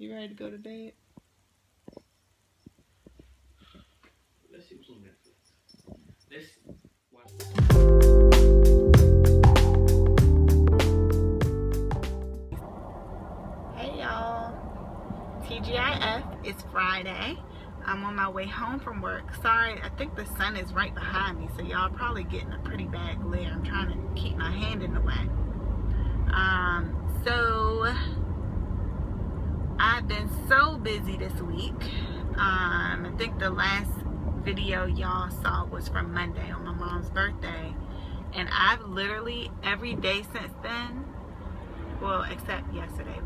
You ready to go to bed? Let's see what's on Netflix. Let's watch. Hey y'all. TGIF, it's Friday. I'm on my way home from work. Sorry, I think the sun is right behind me, so y'all probably getting a pretty bad glare. I'm trying to keep my hand in the way. Um, so I've been so busy this week. Um, I think the last video y'all saw was from Monday on my mom's birthday. And I've literally every day since then, well, except yesterday,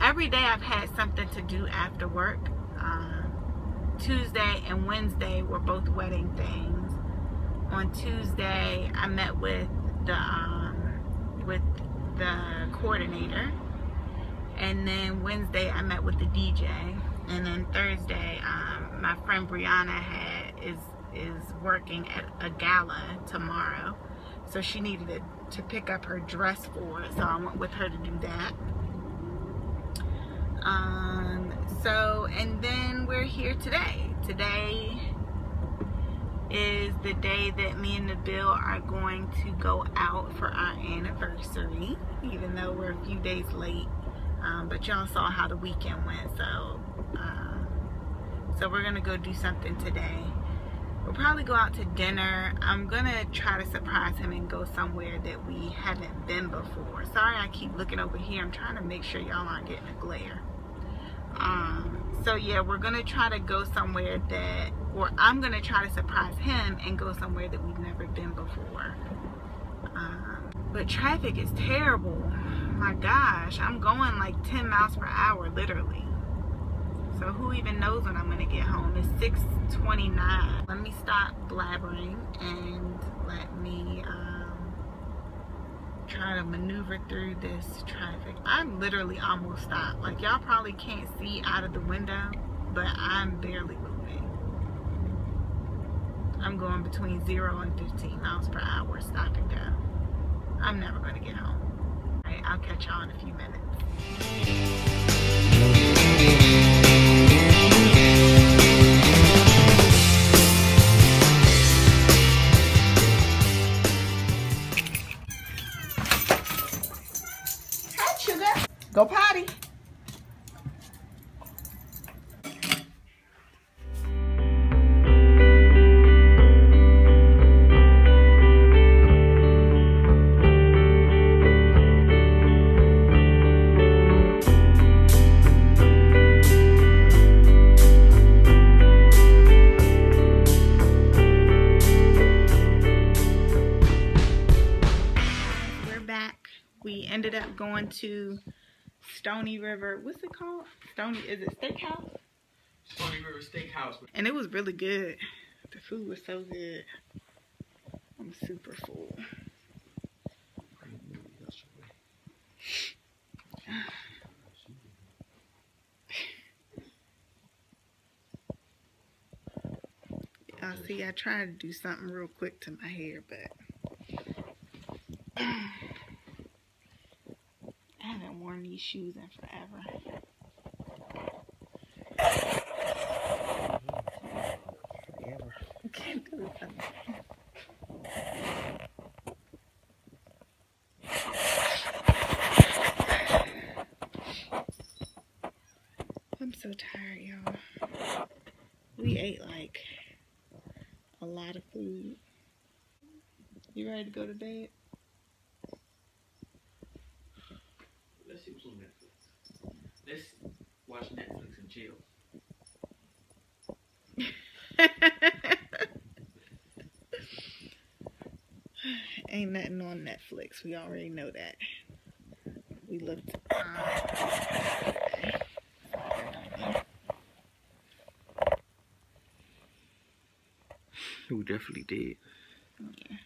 every day I've had something to do after work. Um, Tuesday and Wednesday were both wedding things. On Tuesday, I met with the um, with the coordinator, and then Wednesday I met with the DJ, and then Thursday, um, my friend Brianna had is is working at a gala tomorrow, so she needed to, to pick up her dress for it. So I went with her to do that. Um, so, and then we're here today. Today is the day that me and Nabil are going to go out for our anniversary, even though we're a few days late. Um, but y'all saw how the weekend went, so uh, so we're gonna go do something today. We'll probably go out to dinner. I'm gonna try to surprise him and go somewhere that we haven't been before. Sorry, I keep looking over here. I'm trying to make sure y'all aren't getting a glare. Um, so yeah, we're gonna try to go somewhere that, or I'm gonna try to surprise him and go somewhere that we've never been before. Um, but traffic is terrible. My gosh, I'm going like 10 miles per hour, literally. So who even knows when I'm gonna get home? It's 6:29. Let me stop blabbering and let me um, try to maneuver through this traffic. I'm literally almost stopped. Like y'all probably can't see out of the window, but I'm barely moving. I'm going between zero and 15 miles per hour, stop and go. I'm never gonna get home. I'll catch y'all in a few minutes. Going to Stoney River. What's it called? Stoney, is it Steakhouse? Stoney River Steakhouse. And it was really good. The food was so good. I'm super full. Uh, see, I tried to do something real quick to my hair, but I haven't worn these shoes in forever. I'm so tired, y'all. We ate like a lot of food. You ready to go to bed? Let's see what's on Netflix. Let's watch Netflix and chill. Ain't nothing on Netflix. We already know that. We looked. Um, We definitely did. yeah.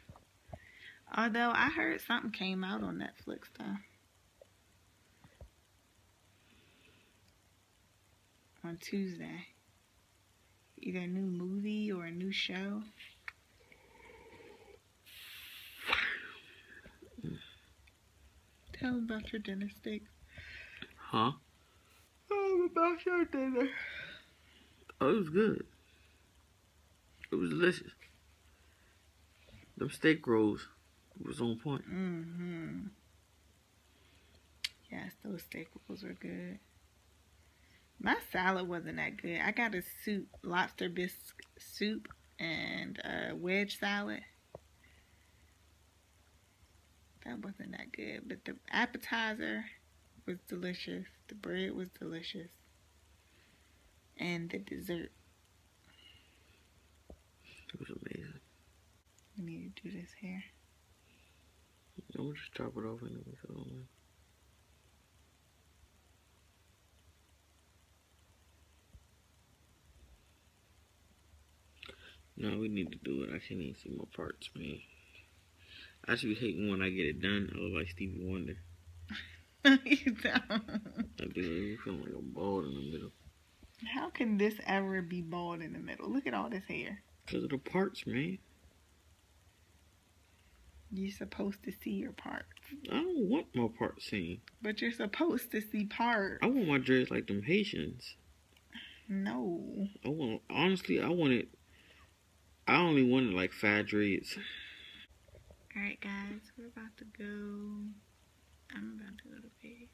Although I heard something came out on Netflix though. On Tuesday. Either a new movie or a new show. Tell them about your dinner steak. Huh? Oh about your dinner? Oh, it was good. It was delicious. Them steak rolls was on point. Mm-hmm. Yes, those steak rolls were good. My salad wasn't that good. I got a soup, lobster bisque soup, and a wedge salad. That wasn't that good, but the appetizer was delicious. The bread was delicious. And the dessert. It was amazing. We need to do this here. We'll just chop it off No, we need to do it. I can't even see my parts, man. I should be hating when I get it done. I look like Stevie Wonder. you don't. I do. I feel like I'm bald in the middle. How can this ever be bald in the middle? Look at all this hair. Because of the parts, man. You're supposed to see your parts. I don't want my parts seen. But you're supposed to see parts. I want my dreads like them Haitians. No. I want, honestly, I want it I only wanted like five dreads. Alright guys, we're about to go I'm about to go to bed.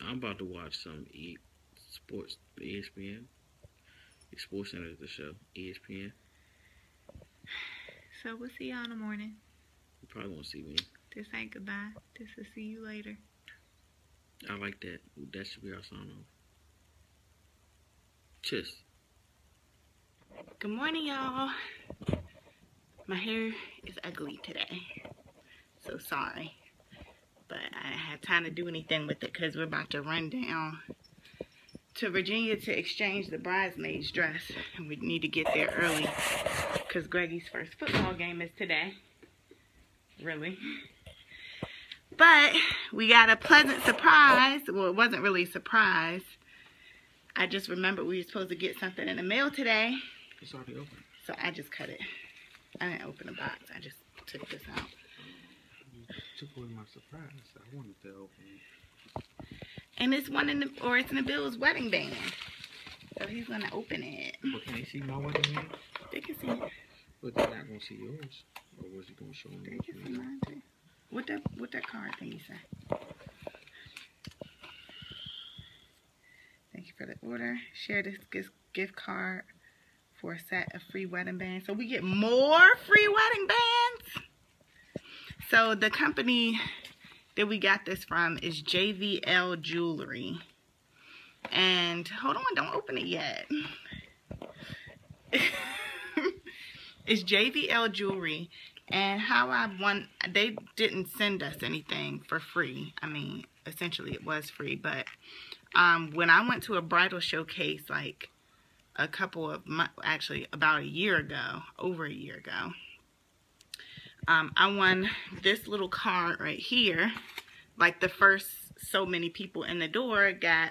I'm about to watch some e sports ESPN. SportsCenter is the show. ESPN. So we'll see y'all in the morning. You probably won't see me. This ain't goodbye. This will see you later. I like that. That should be our song off. Cheers. Good morning, y'all. My hair is ugly today. So sorry. But I had time to do anything with it because we're about to run down to Virginia to exchange the bridesmaid's dress. And we need to get there early because Greggy's first football game is today. Really. But we got a pleasant surprise. Well, it wasn't really a surprise. I just remembered we were supposed to get something in the mail today. It's already open. So I just cut it. I didn't open the box. I just took this out. You took away my surprise. I wanted to open it. And it's one in the, or it's in Nabil's wedding band. So he's gonna open it. But can they see my wedding band? They can see it. But they're not gonna see yours. Or was he gonna show them? They can see mine too. What that what that card thing you say? Thank you for the order. Share this gift card for a set of free wedding bands. So we get more free wedding bands. So the company that we got this from is JVL Jewelry. And hold on, don't open it yet. it's JVL Jewelry. And how I won, they didn't send us anything for free. I mean, essentially it was free. But um, when I went to a bridal showcase, like a couple of months, actually about a year ago, over a year ago. Um, I won this little card right here. Like the first so many people in the door got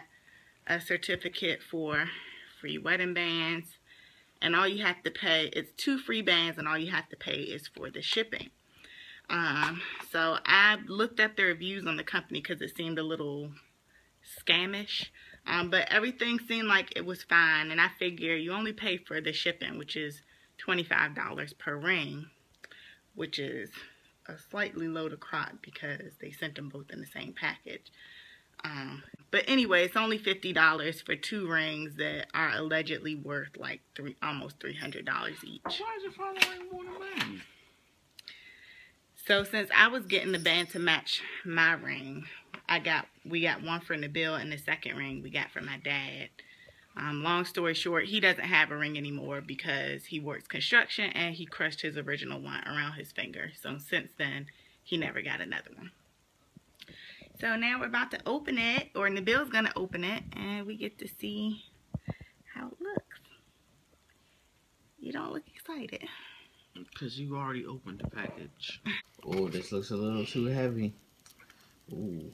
a certificate for free wedding bands. And all you have to pay, it's two free bands and all you have to pay is for the shipping. Um, so I looked up the reviews on the company because it seemed a little scamish. Um, but everything seemed like it was fine. And I figure you only pay for the shipping, which is $25 per ring, which is a slightly low to crop because they sent them both in the same package. Um, but anyway, it's only $50 for two rings that are allegedly worth like three, almost $300 each. Why is it following more than? So since I was getting the band to match my ring, I got we got one from Nabil and the second ring we got from my dad. Um, long story short, he doesn't have a ring anymore because he works construction and he crushed his original one around his finger. So since then, he never got another one. So now we're about to open it, or Nabil's going to open it, and we get to see how it looks. You don't look excited. Because you already opened the package. oh, this looks a little too heavy. Ooh.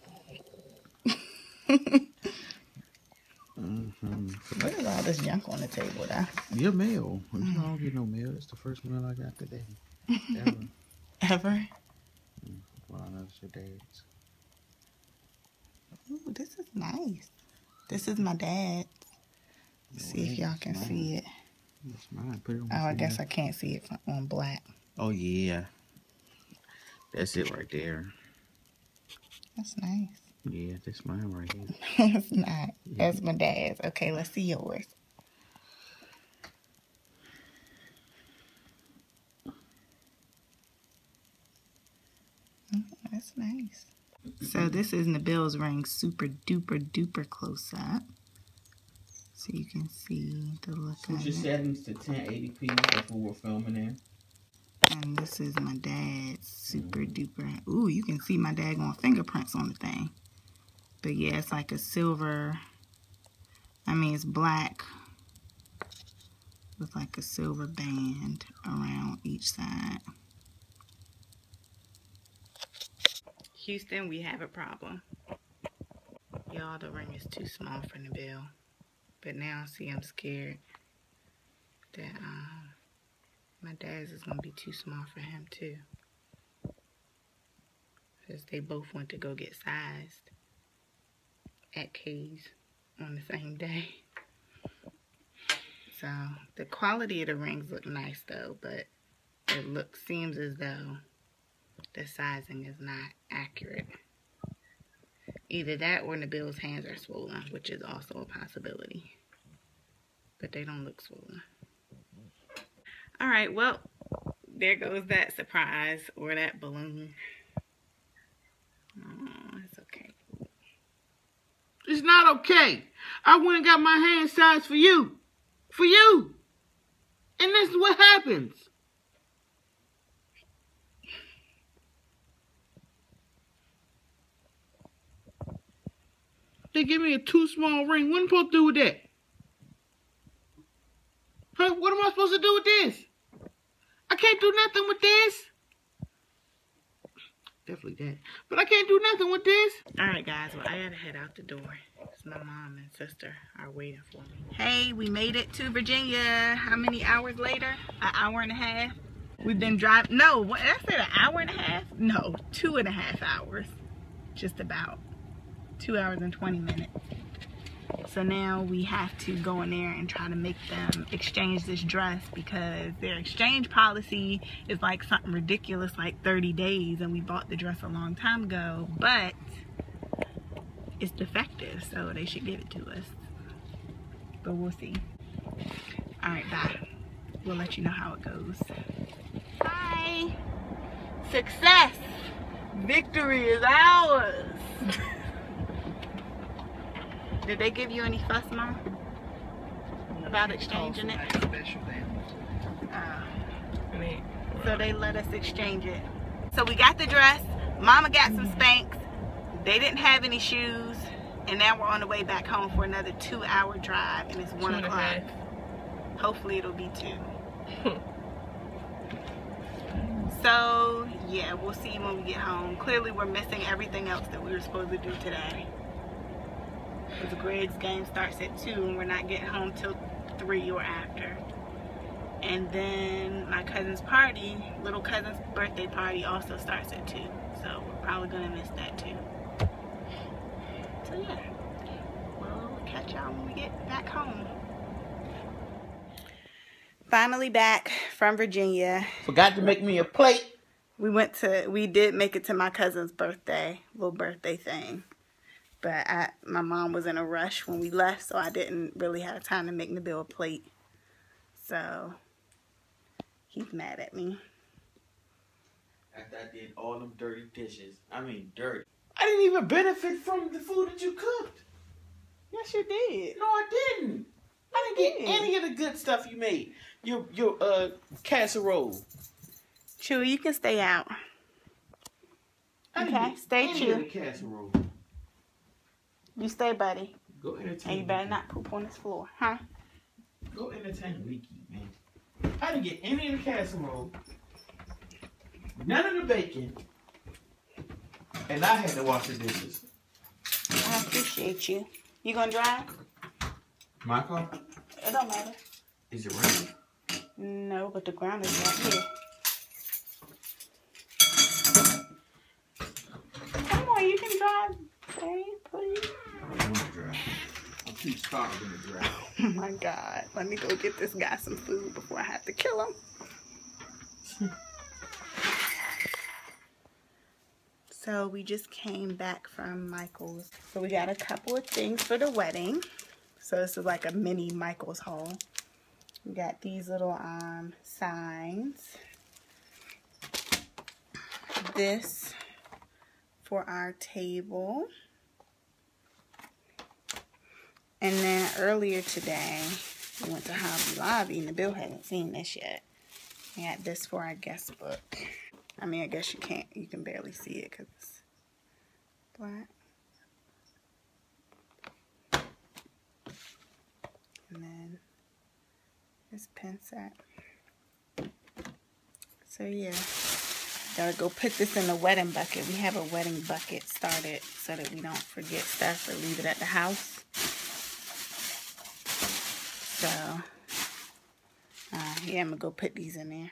mm-hmm. What is all this junk on the table, there? Your mail. Mm. I don't get no mail. It's the first mail I got today. Ever. Ever? Mm, well, that's your dad's. Ooh, this is nice. This is my dad's. See if y'all can see it. That's mine. Put it on Oh, I guess. I can't see it from- on black. Oh yeah. That's it right there. That's nice. Yeah, that's mine right here. it's not. That's my dad's. Okay, let's see yours. Oh, that's nice. So this is Nabil's ring super duper duper close up. So you can see the look Switch of your it. settings to 1080p. That's what we're filming in. And this is my dad's super duper. Ooh, you can see my daggone fingerprints on the thing. But yeah, it's like a silver. I mean, it's black with like a silver band around each side. Houston, we have a problem. Y'all, the ring is too small for Nabil. But now, see, I'm scared that um, my dad's is gonna be too small for him too. Because they both went to go get sized at Kay's on the same day. So the quality of the rings look nice though, but it looks seems as though the sizing is not accurate. Either that or Nabil's hands are swollen, which is also a possibility. But they don't look swollen. All right, well, there goes that surprise or that balloon. Oh, it's okay. It's not okay. I went and got my hand size for you. For you. And this is what happens. They give me a too small ring. What am I supposed to do with that? Huh? What am I supposed to do with this? Can't do nothing with this. Definitely that. But I can't do nothing with this. All right, guys. Well, I gotta head out the door. my mom and sister are waiting for me. Hey, we made it to Virginia. How many hours later? An hour and a half. We've been driving. No, what? I said an hour and a half? No, two and a half hours. Just about two hours and twenty minutes. So now we have to go in there and try to make them exchange this dress because their exchange policy is like something ridiculous like 30 days and we bought the dress a long time ago but it's defective so they should give it to us. But we'll see. All right bye. We'll let you know how it goes. Bye. Success. Victory is ours did they give you any fuss mom about exchanging it Special damage. Ah. I mean, So they let us exchange it. So we got the dress. Mama got some mm-hmm. Spanx. They didn't have any shoes. And now we're on the way back home for another two hour drive and it's one two and a o'clock. Hopefully it'll be two. so yeah, we'll see when we get home. Clearly we're missing everything else that we were supposed to do today. Because Greg's game starts at two and we're not getting home till three or after. And then my cousin's party, little cousin's birthday party also starts at 2. So we're probably going to miss that too. So yeah, we'll catch y'all when we get back home. Finally back from Virginia. Forgot to make me a plate. We went to, we did make it to my cousin's birthday, little birthday thing. But I, my mom was in a rush when we left, so I didn't really have time to make Nabil a plate. So he's mad at me. After I did all them dirty dishes. I mean, dirty. I didn't even benefit from the food that you cooked. Yes, you did. No, I didn't. I didn't get any of the good stuff you made. Your your uh casserole. Chewy, you can stay out. I Okay, stay any chill. of the casserole. You stay, buddy. Go entertain. And you better not poop on this floor, huh? Go entertain Leaky, man. I didn't get any of the casserole. None of the bacon. And I had to wash the dishes. I appreciate you. You gonna drive? My car? It don't matter. Is it raining? No, but the ground is right here. Come on, you can drive, babe, please. I want to drive. too starving to drive. Oh my god. Let me go get this guy some food before I have to kill him. so we just came back from Michael's. So we got a couple of things for the wedding. So this is like a mini Michael's haul. We got these little um, signs. This for our table. And then earlier today, we went to Hobby Lobby and Nabil hadn't seen this yet. We had this for our guest book. I mean, I guess you can't, you can barely see it because it's black. And then this pen set. So yeah, gotta go put this in the wedding bucket. We have a wedding bucket started so that we don't forget stuff or leave it at the house. So, uh, yeah, I'm gonna go put these in there.